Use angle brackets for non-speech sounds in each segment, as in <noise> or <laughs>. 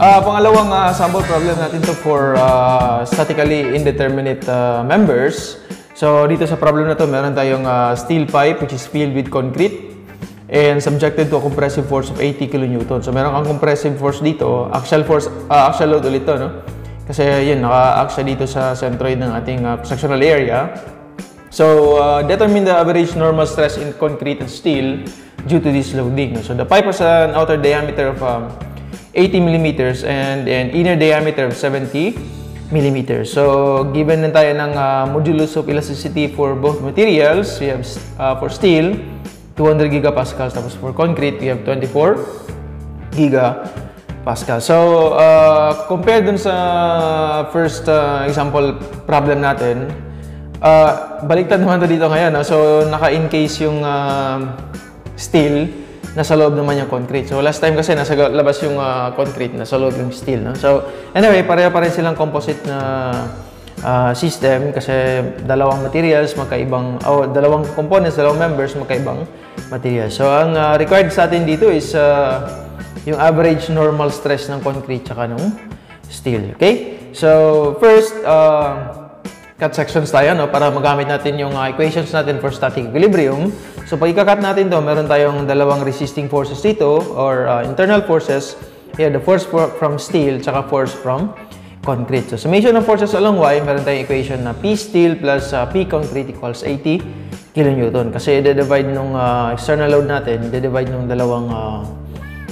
Ah, pangalawang ah, sample problem natin to for ah, statically indeterminate ah, members. So dito sa problem na to, meron tayong ah, steel pipe which is filled with concrete and subjected to a compressive force of 80 kN. So meron kang compressive force dito, axial force, ah, axial load ulit to, no? Kasi yun, naka-act siya dito sa centroid ng ating ah, sectional area. So, uh, determine the average normal stress in concrete and steel due to this loading. So, the pipe has an outer diameter of um, 80 millimeters and an inner diameter of 70 millimeters. So, given na tayo ng uh, modulus of elasticity for both materials, we have uh, for steel, 200 gigapascals. Tapos for concrete, we have 24 gigapascals. So, uh, compared dun sa first uh, example problem natin, uh, baliktad naman to dito ngayon. No? So, naka-encase yung uh, steel, nasa loob naman yung concrete. So, last time kasi nasa labas yung uh, concrete, nasa loob yung steel. No? So, anyway, pareho pa silang composite na uh, system kasi dalawang materials, magkaibang, oh, dalawang components, dalawang members, magkaibang materials. So, ang uh, required sa atin dito is uh, yung average normal stress ng concrete tsaka ng steel. Okay? So, first, uh, cut sections tayo no, para magamit natin yung uh, equations natin for static equilibrium. So pag ikakat natin to, meron tayong dalawang resisting forces dito or uh, internal forces. Here, the force for, from steel tsaka force from concrete. So summation of forces along Y, meron tayong equation na P steel plus uh, P concrete equals 80 kilonewton. Kasi i-divide nung uh, external load natin, i-divide nung dalawang uh,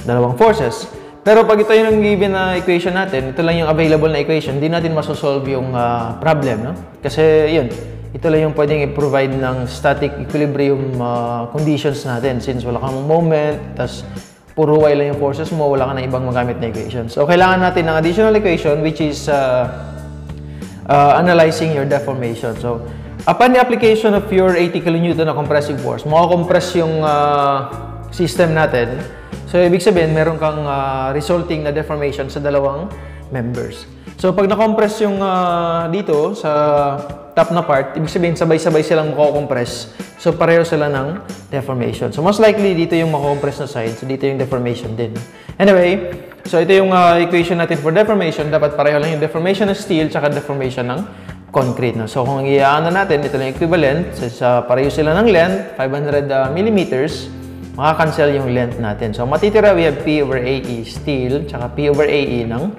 dalawang forces. Pero pag ito yung given na equation natin, ito lang yung available na equation, hindi natin masosolve yung uh, problem, no? Kasi yun, ito lang yung pwedeng i-provide ng static equilibrium uh, conditions natin since wala kang moment, tas puro Y lang yung forces mo, wala ka na ibang magamit na equation. So, kailangan natin ng additional equation which is uh, uh, analyzing your deformation. So, upon the application of your 80 kN na compressive force, makakompress yung uh, system natin So, ibig sabihin, meron kang uh, resulting na deformation sa dalawang members. So, pag na-compress yung uh, dito sa top na part, ibig sabihin, sabay-sabay silang mako-compress. So, pareho sila ng deformation. So, most likely, dito yung mako-compress na side. So, dito yung deformation din. Anyway, so ito yung uh, equation natin for deformation. Dapat pareho lang yung deformation ng steel tsaka deformation ng concrete. No? So, kung iaano natin, ito lang equivalent. So, sa pareho sila ng length, 500 uh, millimeters makakancel yung length natin. So, matitira, we have P over AE steel, tsaka P over AE ng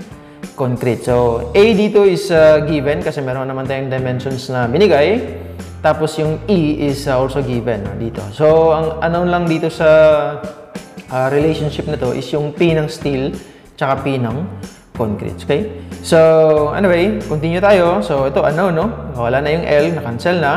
concrete. So, A dito is uh, given kasi meron naman tayong dimensions na binigay. Tapos, yung E is uh, also given no, dito. So, ang unknown lang dito sa uh, relationship na to is yung P ng steel, tsaka P ng concrete. Okay? So, anyway, continue tayo. So, ito unknown, no? Wala na yung L, na-cancel na.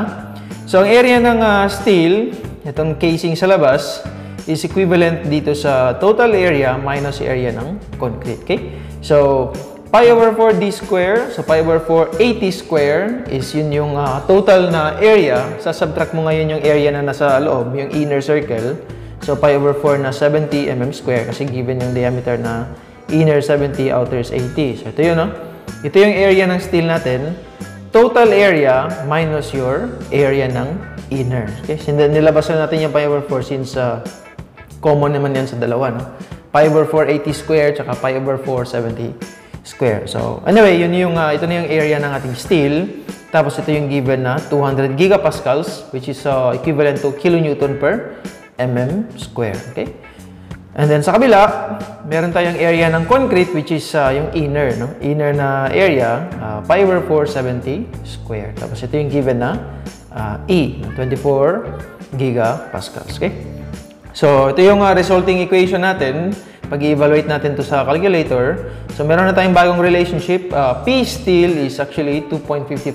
So, ang area ng uh, steel, itong casing sa labas, is equivalent dito sa total area minus area ng concrete. Okay? So, pi over 4 d square, so pi over 4 80 square is yun yung uh, total na area. Sa-subtract mo ngayon yung area na nasa loob, yung inner circle. So, pi over 4 na 70 mm square kasi given yung diameter na inner 70, outer is 80. So, ito yun, no? Ito yung area ng steel natin. Total area minus your area ng inner. Okay? So, nilabasan natin yung pi over 4 since uh, Common naman yan sa dalawa, no? Pi over 480 square, tsaka pi over 470 square. So, anyway, yun yung, uh, ito na yung area ng ating steel. Tapos, ito yung given na 200 gigapascals, which is uh, equivalent to kilonewton per mm square. Okay? And then, sa kabila, meron tayong area ng concrete, which is uh, yung inner, no? Inner na area, uh, pi over 470 square. Tapos, ito yung given na uh, E, 24 gigapascals. Okay? So, ito yung uh, resulting equation natin. Pag-evaluate natin to sa calculator. So, meron na tayong bagong relationship. Uh, P steel is actually 2.55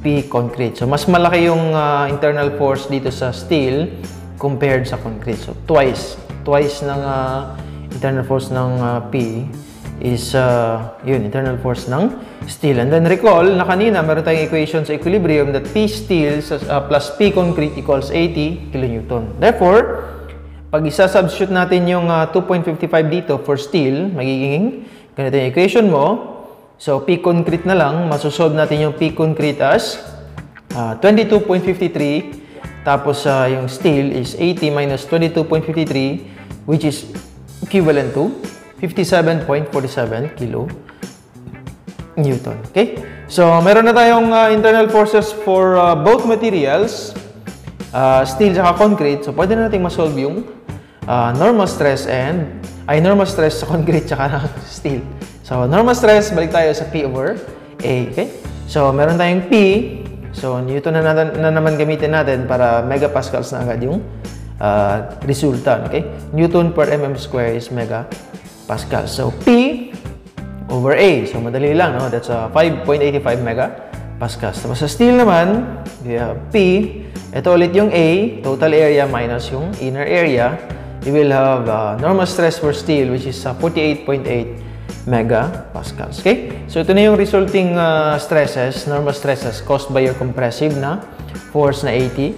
P concrete. So, mas malaki yung uh, internal force dito sa steel compared sa concrete. So, twice. Twice ng uh, internal force ng uh, P is uh, yun, internal force ng steel. And then recall na kanina meron tayong equation sa equilibrium that P steel uh, plus P concrete equals 80 kN. Therefore, pag isa-substitute natin yung uh, ah, 2.55 dito for steel, magiging ganito yung equation mo. So, P concrete na lang. Masosolve natin yung P concrete as uh, ah, 22.53. Tapos, uh, yung steel is 80 minus 22.53 which is equivalent to 57.47 kilo Newton. Okay? So, meron na tayong uh, internal forces for uh, both materials, uh, steel at concrete. So, pwede na nating masolve yung uh, normal stress and ay normal stress sa concrete at <laughs> steel. So, normal stress, balik tayo sa P over A. Okay? So, meron tayong P. So, Newton na, na, na naman gamitin natin para megapascals na agad yung uh, resulta. Okay? Newton per mm square is megapascal. So, P over A. So, madali lang, no? That's uh, 5.85 megapascals. Tapos sa steel naman, have P. Ito ulit yung A, total area minus yung inner area. You will have uh, normal stress for steel, which is uh, 48.8 megapascals. Okay? So, ito na yung resulting uh, stresses, normal stresses caused by your compressive na force na 80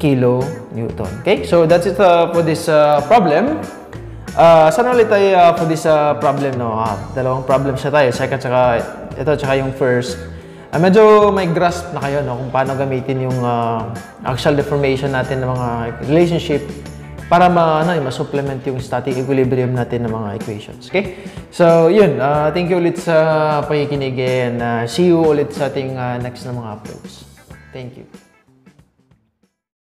kilo Newton. Okay? So, that's it uh, for this uh, problem. Uh, sana ulit tayo uh, for this uh, problem, no? Ah, dalawang problem siya tayo. Second, tsaka ito, tsaka yung first. Uh, medyo may grasp na kayo, no? Kung paano gamitin yung uh, axial deformation natin ng mga relationship para ma, ano, ma-supplement yung static equilibrium natin ng mga equations. Okay? So, yun. Uh, thank you ulit sa pakikinig and uh, see you ulit sa ating uh, next na mga uploads. Thank you.